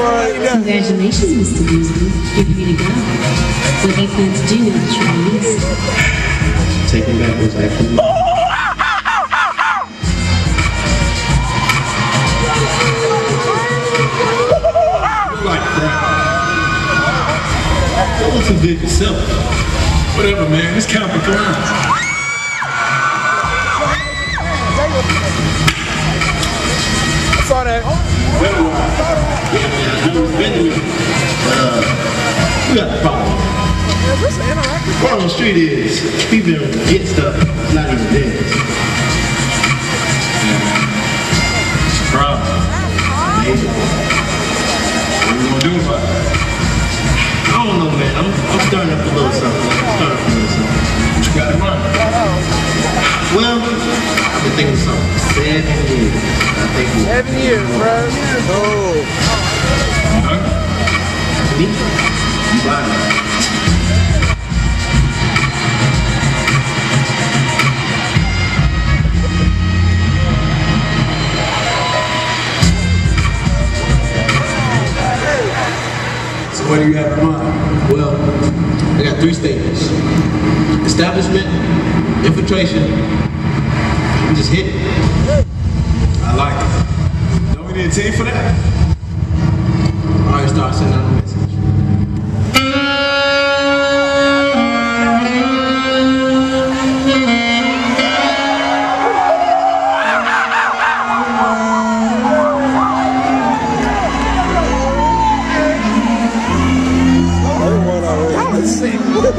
Congratulations, Mr. Beasley. You're free to go. What do you plan to do now that you're released? Taking back what's actually. like crap. That was too big yourself. Whatever, man. It's Calvin But, uh, we got the problem. Yeah, interactive. Problem on the street is people get stuff, it's not even I've been thinking something. Seven years. I think Seven years, bro. Oh. Me? You buy what do you have in mind? Well, I got three stages. Establishment, infiltration, and just hit it. I like it. Don't we need a team for that? Alright, start sending out a message.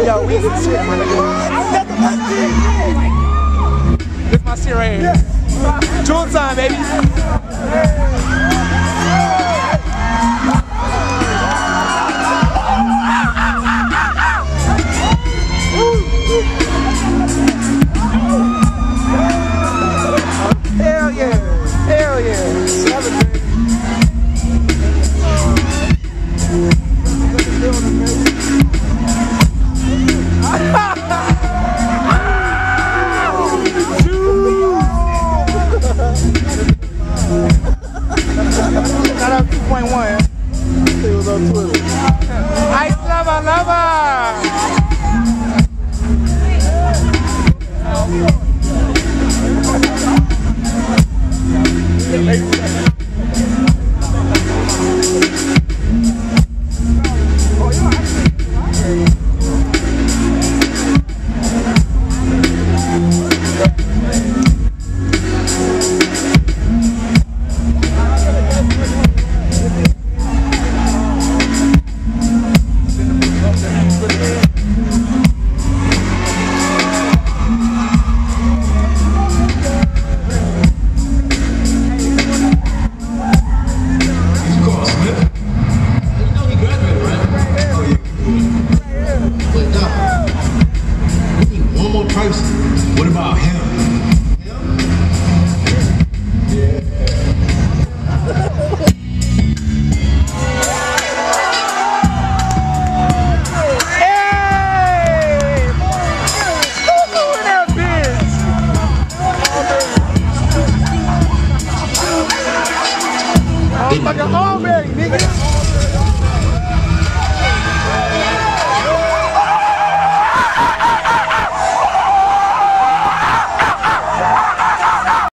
Yo, we is sick, man. This my shit right here. June time, baby. Out 2.1. It was on Twitter. Ice lover.